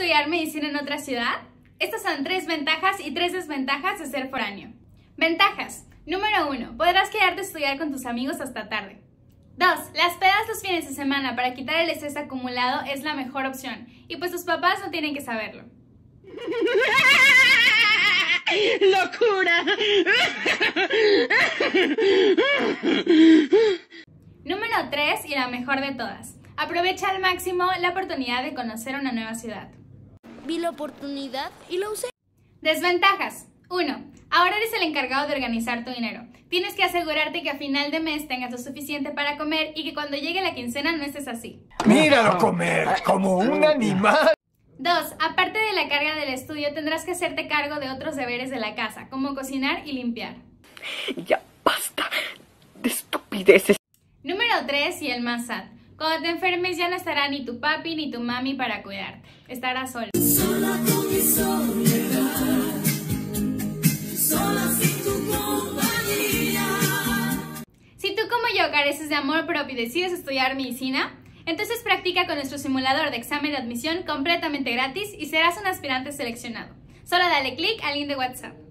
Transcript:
estudiar medicina en otra ciudad? Estas son tres ventajas y tres desventajas de ser foráneo. Ventajas. Número 1. Podrás quedarte a estudiar con tus amigos hasta tarde. 2. Las pedas los fines de semana para quitar el estrés acumulado es la mejor opción. Y pues tus papás no tienen que saberlo. ¡Locura! Número 3 y la mejor de todas. Aprovecha al máximo la oportunidad de conocer una nueva ciudad. Vi la oportunidad y la usé. Desventajas. 1. Ahora eres el encargado de organizar tu dinero. Tienes que asegurarte que a final de mes tengas lo suficiente para comer y que cuando llegue la quincena no estés así. Míralo comer, como un animal. 2. Aparte de la carga del estudio, tendrás que hacerte cargo de otros deberes de la casa, como cocinar y limpiar. Ya basta de estupideces. Número 3 y el más sad. Cuando te enfermes ya no estará ni tu papi ni tu mami para cuidarte. Estarás solo. Si tú como yo careces de amor propio y decides estudiar medicina, entonces practica con nuestro simulador de examen de admisión completamente gratis y serás un aspirante seleccionado. Solo dale clic al link de WhatsApp.